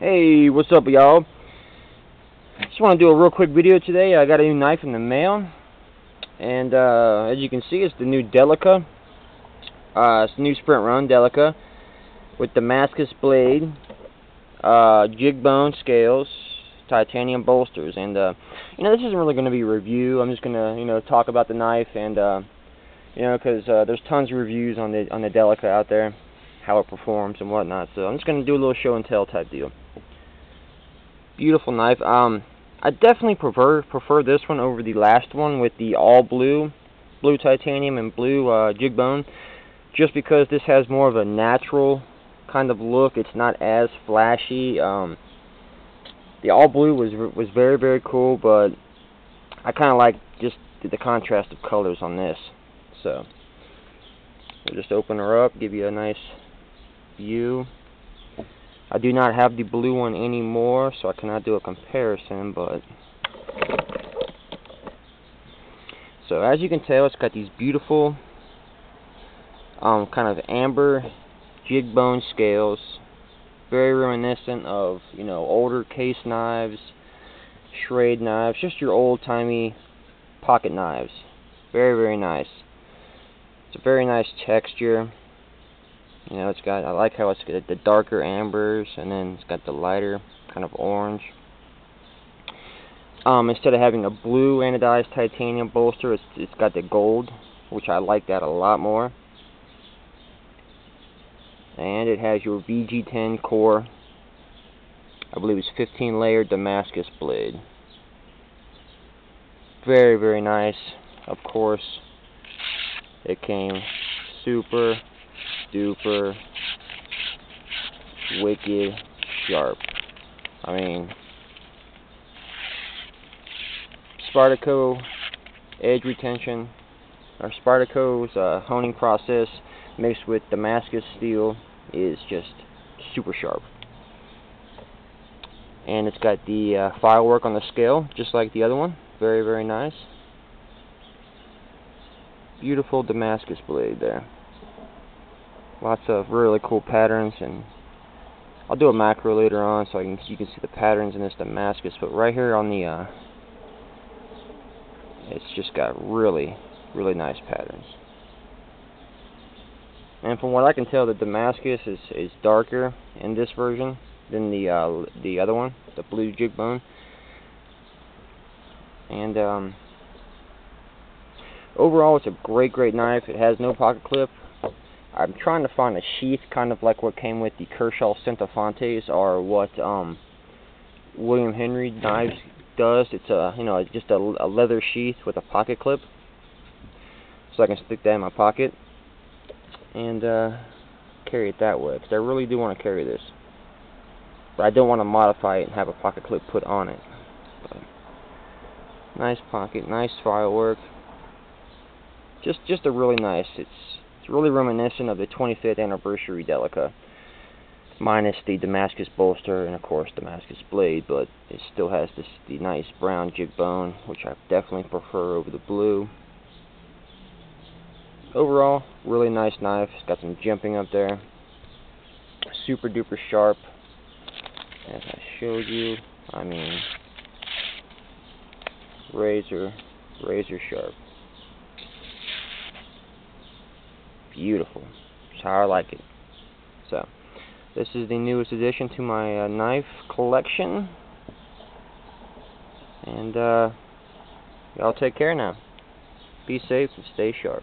Hey, what's up, y'all? Just want to do a real quick video today. I got a new knife in the mail, and uh, as you can see, it's the new Delica. Uh, it's the new Sprint Run Delica with Damascus blade, uh, jig bone scales, titanium bolsters, and uh, you know this isn't really going to be a review. I'm just going to you know talk about the knife and uh, you know because uh, there's tons of reviews on the on the Delica out there, how it performs and whatnot. So I'm just going to do a little show and tell type deal beautiful knife. Um, I definitely prefer prefer this one over the last one with the all blue, blue titanium and blue uh, jig bone, just because this has more of a natural kind of look. It's not as flashy. Um, the all blue was was very very cool, but I kind of like just the contrast of colors on this. So we'll just open her up, give you a nice view. I do not have the blue one anymore, so I cannot do a comparison, but... So as you can tell, it's got these beautiful um, kind of amber jig bone scales. Very reminiscent of, you know, older case knives, Schrade knives, just your old-timey pocket knives. Very, very nice. It's a very nice texture. You know, it's got, I like how it's got the darker ambers, and then it's got the lighter kind of orange. Um, instead of having a blue anodized titanium bolster, it's, it's got the gold, which I like that a lot more. And it has your VG10 core, I believe it's 15 layer Damascus blade. Very, very nice. Of course, it came super duper wicked sharp. I mean, Spyderco edge retention, or Spyderco's uh, honing process mixed with Damascus steel is just super sharp. And it's got the uh, filework on the scale, just like the other one. Very, very nice. Beautiful Damascus blade there lots of really cool patterns and I'll do a macro later on so I can you can see the patterns in this Damascus but right here on the uh, it's just got really really nice patterns. And from what I can tell the Damascus is, is darker in this version than the uh, the other one the blue jig bone and um, overall it's a great great knife. It has no pocket clip I'm trying to find a sheath kind of like what came with the Kershaw Centofantes or what um, William Henry knives does. It's a you know just a, a leather sheath with a pocket clip, so I can stick that in my pocket and uh, carry it that way. Because I really do want to carry this, but I don't want to modify it and have a pocket clip put on it. But nice pocket, nice file work. Just just a really nice. It's it's really reminiscent of the 25th anniversary Delica, minus the Damascus bolster and of course Damascus blade, but it still has this the nice brown jig bone, which I definitely prefer over the blue. Overall, really nice knife. It's got some jimping up there. Super duper sharp. As I showed you, I mean, razor, razor sharp. Beautiful. That's how I like it. So, this is the newest addition to my uh, knife collection. And, uh, y'all take care now. Be safe and stay sharp.